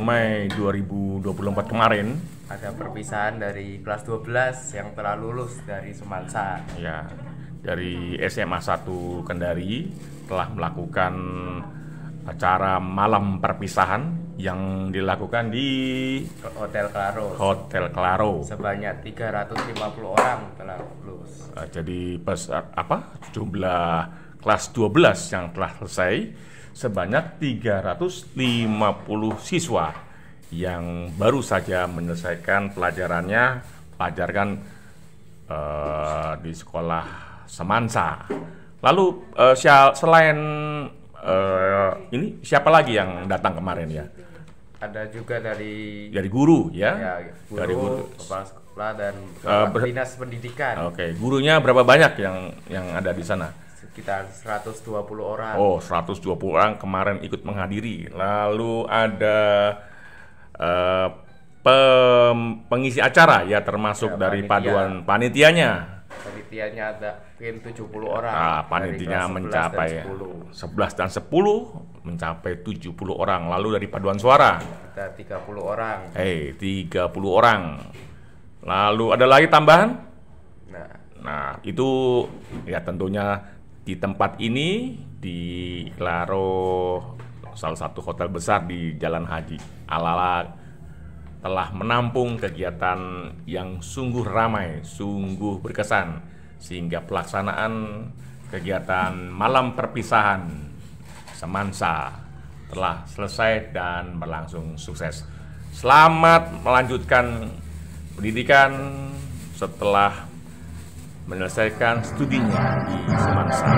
Mei 2024 kemarin ada perpisahan dari kelas 12 yang telah lulus dari Semansa. ya dari SMA 1 Kendari telah melakukan acara malam perpisahan yang dilakukan di Hotel Claro. Hotel Claro. Sebanyak 350 orang telah lulus. Jadi pes, apa jumlah kelas 12 yang telah selesai sebanyak 350 siswa yang baru saja menyelesaikan pelajarannya pelajaran uh, di sekolah Semansa. Lalu uh, selain uh, ini siapa lagi yang datang kemarin ya? Ada juga dari Dari guru ya? ya, guru, Dari guru. kepala sekolah dan Eh, ber- dinas pendidikan. Oke, gurunya berapa banyak yang yang ada di sana? Sekitar 120 orang. Oh, 120 orang kemarin ikut menghadiri. Lalu ada eh, pem- pengisi acara ya termasuk Ya, dari panitia. paduan panitianya. Panitianya ada mungkin 70 orang. Ah, dari panitianya kelas 11 mencapai dan 10. 11 dan 10 mencapai 70 orang. Lalu dari paduan suara, Ada 30 orang. eh 30 orang. Lalu ada lagi tambahan? Nah, Nah, itu ya tentunya di tempat ini di Claro salah satu hotel besar di Jalan Haji Alala telah menampung kegiatan yang sungguh ramai, sungguh berkesan sehingga pelaksanaan kegiatan malam perpisahan Semansa telah selesai dan berlangsung sukses. Selamat melanjutkan pendidikan setelah menyelesaikan studinya di Semansa.